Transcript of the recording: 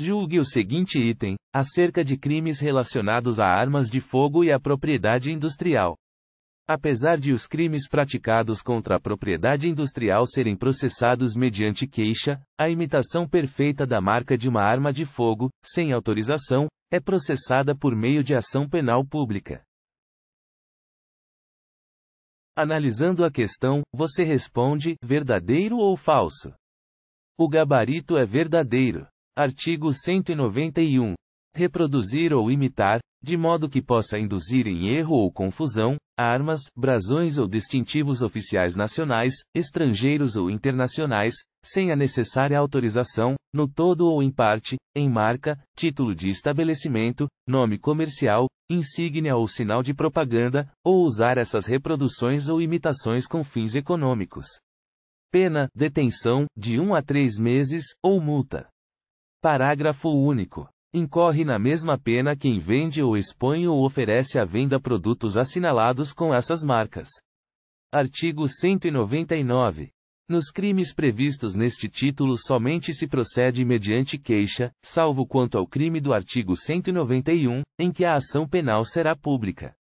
Julgue o seguinte item, acerca de crimes relacionados a armas de fogo e à propriedade industrial. Apesar de os crimes praticados contra a propriedade industrial serem processados mediante queixa, a imitação perfeita da marca de uma arma de fogo, sem autorização, é processada por meio de ação penal pública. Analisando a questão, você responde: verdadeiro ou falso? O gabarito é verdadeiro. Artigo 191. Reproduzir ou imitar, de modo que possa induzir em erro ou confusão, armas, brasões ou distintivos oficiais nacionais, estrangeiros ou internacionais, sem a necessária autorização, no todo ou em parte, em marca, título de estabelecimento, nome comercial, insígnia ou sinal de propaganda, ou usar essas reproduções ou imitações com fins econômicos. Pena, detenção, de 1 a 3 meses, ou multa. Parágrafo único. Incorre na mesma pena quem vende ou expõe ou oferece à venda produtos assinalados com essas marcas. Artigo 199. Nos crimes previstos neste título somente se procede mediante queixa, salvo quanto ao crime do artigo 191, em que a ação penal será pública.